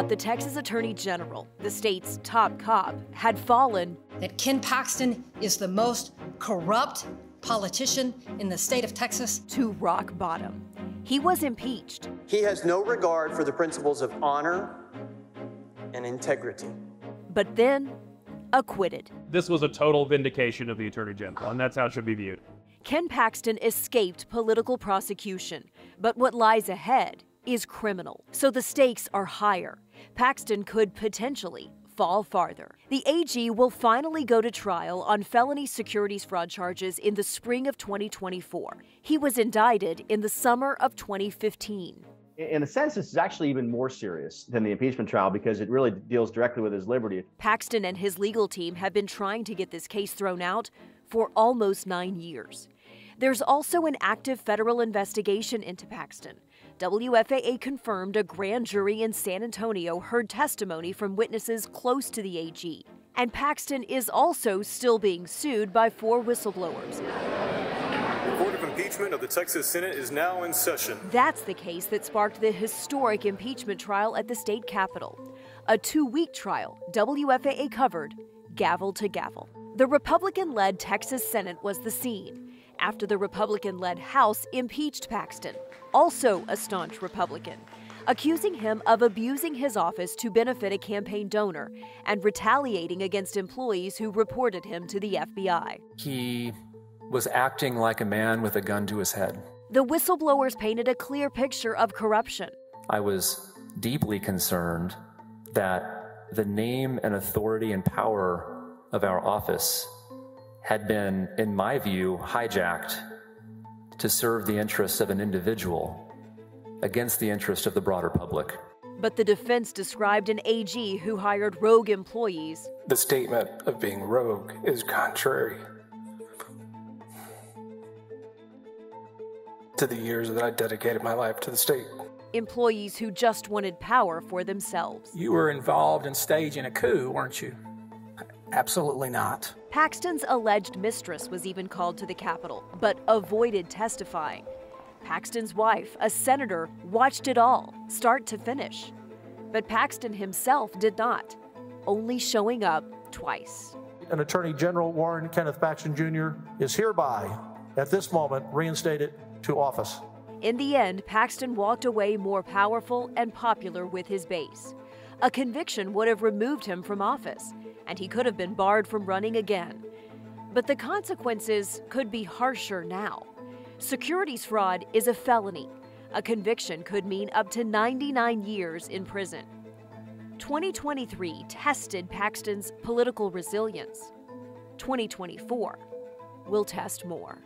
thought the Texas Attorney General, the state's top cop, had fallen, that Ken Paxton is the most corrupt politician in the state of Texas, to rock bottom. He was impeached. He has no regard for the principles of honor and integrity. But then, acquitted. This was a total vindication of the Attorney General, and that's how it should be viewed. Ken Paxton escaped political prosecution, but what lies ahead is criminal, so the stakes are higher. Paxton could potentially fall farther. The AG will finally go to trial on felony securities fraud charges in the spring of 2024. He was indicted in the summer of 2015. In a sense, this is actually even more serious than the impeachment trial because it really deals directly with his liberty. Paxton and his legal team have been trying to get this case thrown out for almost nine years. There's also an active federal investigation into Paxton. WFAA confirmed a grand jury in San Antonio heard testimony from witnesses close to the AG. And Paxton is also still being sued by four whistleblowers. The Court of Impeachment of the Texas Senate is now in session. That's the case that sparked the historic impeachment trial at the state capitol. A two week trial, WFAA covered, gavel to gavel. The Republican led Texas Senate was the scene after the Republican led House impeached Paxton, also a staunch Republican, accusing him of abusing his office to benefit a campaign donor and retaliating against employees who reported him to the FBI. He was acting like a man with a gun to his head. The whistleblowers painted a clear picture of corruption. I was deeply concerned that the name and authority and power of our office had been, in my view, hijacked to serve the interests of an individual against the interest of the broader public. But the defense described an AG who hired rogue employees. The statement of being rogue is contrary to the years that I dedicated my life to the state. Employees who just wanted power for themselves. You were involved in staging a coup, weren't you? Absolutely not. Paxton's alleged mistress was even called to the Capitol, but avoided testifying. Paxton's wife, a senator, watched it all, start to finish. But Paxton himself did not, only showing up twice. An Attorney General Warren Kenneth Paxton Jr. is hereby, at this moment, reinstated to office. In the end, Paxton walked away more powerful and popular with his base. A conviction would have removed him from office, and he could have been barred from running again. But the consequences could be harsher now. Securities fraud is a felony. A conviction could mean up to 99 years in prison. 2023 tested Paxton's political resilience. 2024 will test more.